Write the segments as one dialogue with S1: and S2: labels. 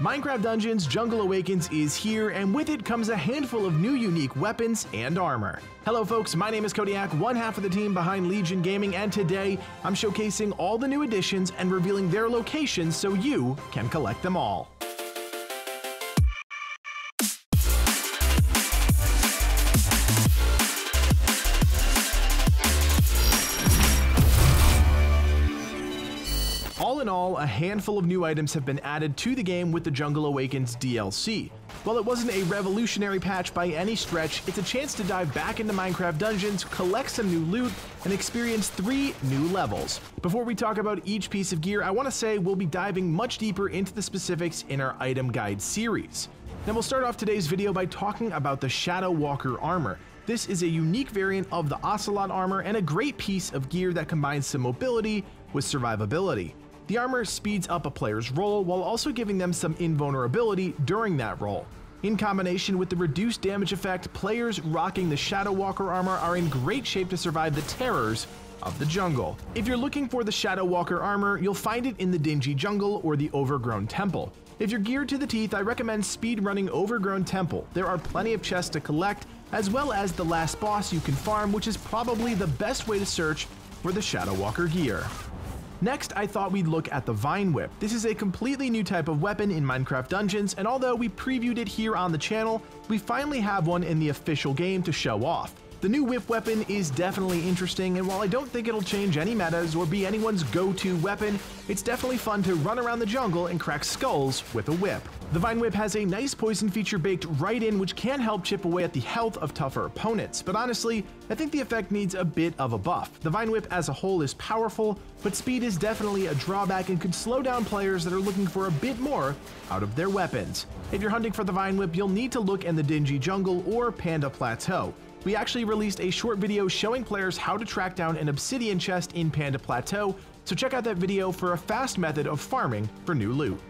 S1: Minecraft Dungeons Jungle Awakens is here, and with it comes a handful of new unique weapons and armor. Hello folks, my name is Kodiak, one half of the team behind Legion Gaming, and today I'm showcasing all the new additions and revealing their locations so you can collect them all. All in all, a handful of new items have been added to the game with the Jungle Awakens DLC. While it wasn't a revolutionary patch by any stretch, it's a chance to dive back into Minecraft dungeons, collect some new loot, and experience three new levels. Before we talk about each piece of gear, I want to say we'll be diving much deeper into the specifics in our item guide series. Now we'll start off today's video by talking about the Shadow Walker armor. This is a unique variant of the Ocelot armor and a great piece of gear that combines some mobility with survivability. The armor speeds up a player's roll while also giving them some invulnerability during that roll. In combination with the reduced damage effect, players rocking the Shadow Walker armor are in great shape to survive the terrors of the jungle. If you're looking for the Shadow Walker armor, you'll find it in the Dingy Jungle or the Overgrown Temple. If you're geared to the teeth, I recommend speedrunning Overgrown Temple. There are plenty of chests to collect, as well as the last boss you can farm, which is probably the best way to search for the Shadow Walker gear. Next, I thought we'd look at the Vine Whip. This is a completely new type of weapon in Minecraft Dungeons, and although we previewed it here on the channel, we finally have one in the official game to show off. The new whip weapon is definitely interesting, and while I don't think it'll change any metas or be anyone's go-to weapon, it's definitely fun to run around the jungle and crack skulls with a whip. The Vine Whip has a nice poison feature baked right in which can help chip away at the health of tougher opponents, but honestly, I think the effect needs a bit of a buff. The Vine Whip as a whole is powerful, but speed is definitely a drawback and could slow down players that are looking for a bit more out of their weapons. If you're hunting for the Vine Whip, you'll need to look in the Dingy Jungle or Panda Plateau we actually released a short video showing players how to track down an obsidian chest in Panda Plateau, so check out that video for a fast method of farming for new loot.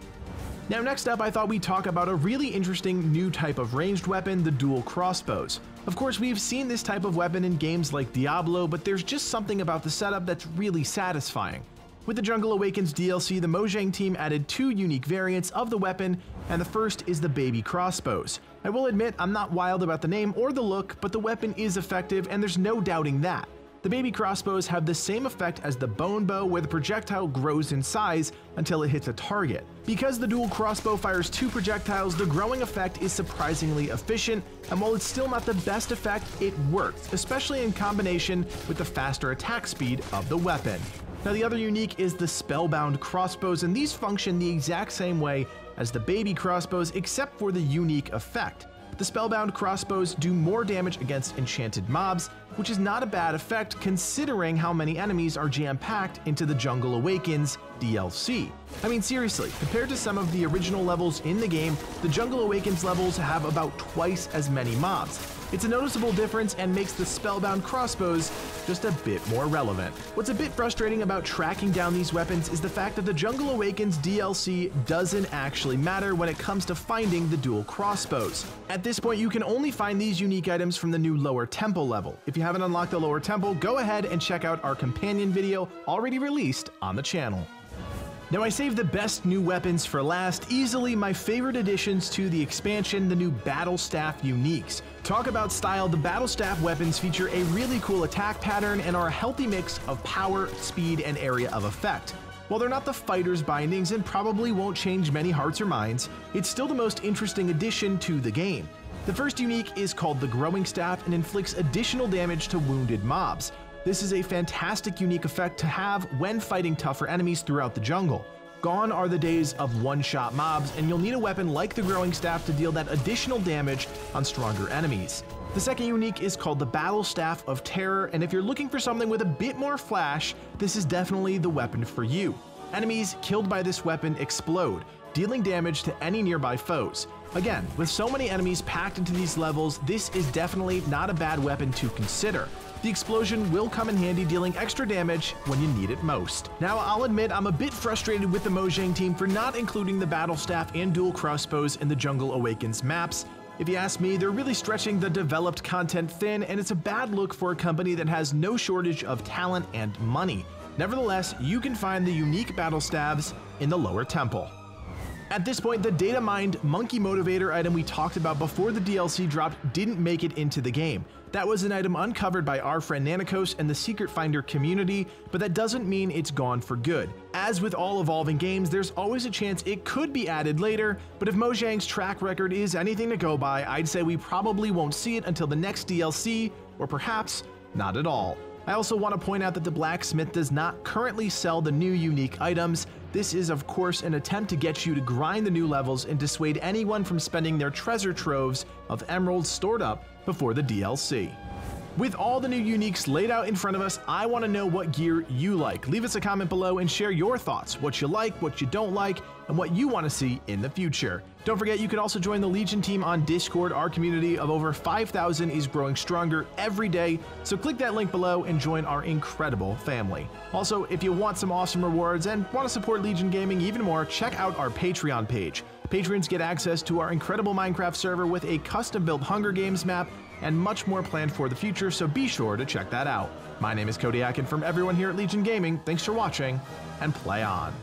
S1: Now next up I thought we'd talk about a really interesting new type of ranged weapon, the dual crossbows. Of course we've seen this type of weapon in games like Diablo, but there's just something about the setup that's really satisfying. With the Jungle Awakens DLC, the Mojang team added two unique variants of the weapon, and the first is the Baby Crossbows. I will admit I'm not wild about the name or the look, but the weapon is effective and there's no doubting that. The baby crossbows have the same effect as the bone bow where the projectile grows in size until it hits a target. Because the dual crossbow fires two projectiles, the growing effect is surprisingly efficient, and while it's still not the best effect, it works, especially in combination with the faster attack speed of the weapon. Now the other unique is the Spellbound crossbows, and these function the exact same way as the baby crossbows except for the unique effect. The Spellbound crossbows do more damage against enchanted mobs, which is not a bad effect considering how many enemies are jam-packed into the Jungle Awakens DLC. I mean seriously, compared to some of the original levels in the game, the Jungle Awakens levels have about twice as many mobs, it's a noticeable difference and makes the Spellbound crossbows just a bit more relevant. What's a bit frustrating about tracking down these weapons is the fact that the Jungle Awakens DLC doesn't actually matter when it comes to finding the dual crossbows. At this point, you can only find these unique items from the new Lower Temple level. If you haven't unlocked the Lower Temple, go ahead and check out our companion video already released on the channel. Now I saved the best new weapons for last, easily my favorite additions to the expansion, the new Battle Staff Uniques. Talk about style, the Battle Staff weapons feature a really cool attack pattern and are a healthy mix of power, speed, and area of effect. While they're not the fighter's bindings and probably won't change many hearts or minds, it's still the most interesting addition to the game. The first unique is called the Growing Staff and inflicts additional damage to wounded mobs. This is a fantastic unique effect to have when fighting tougher enemies throughout the jungle. Gone are the days of one-shot mobs, and you'll need a weapon like the Growing Staff to deal that additional damage on stronger enemies. The second unique is called the Battle Staff of Terror, and if you're looking for something with a bit more flash, this is definitely the weapon for you. Enemies killed by this weapon explode, dealing damage to any nearby foes. Again, with so many enemies packed into these levels, this is definitely not a bad weapon to consider the explosion will come in handy dealing extra damage when you need it most. Now, I'll admit I'm a bit frustrated with the Mojang team for not including the Battle Staff and dual crossbows in the Jungle Awakens maps. If you ask me, they're really stretching the developed content thin, and it's a bad look for a company that has no shortage of talent and money. Nevertheless, you can find the unique battle staves in the lower temple. At this point, the data mined Monkey Motivator item we talked about before the DLC dropped didn't make it into the game. That was an item uncovered by our friend Nanikos and the Secret Finder community, but that doesn't mean it's gone for good. As with all evolving games, there's always a chance it could be added later, but if Mojang's track record is anything to go by, I'd say we probably won't see it until the next DLC, or perhaps not at all. I also want to point out that the blacksmith does not currently sell the new unique items. This is of course an attempt to get you to grind the new levels and dissuade anyone from spending their treasure troves of emeralds stored up before the DLC. With all the new uniques laid out in front of us, I want to know what gear you like. Leave us a comment below and share your thoughts, what you like, what you don't like, and what you want to see in the future. Don't forget you can also join the Legion team on Discord. Our community of over 5,000 is growing stronger every day, so click that link below and join our incredible family. Also, if you want some awesome rewards and want to support Legion Gaming even more, check out our Patreon page. Patrons get access to our incredible Minecraft server with a custom built Hunger Games map and much more planned for the future, so be sure to check that out. My name is Kodiak, and from everyone here at Legion Gaming, thanks for watching, and play on.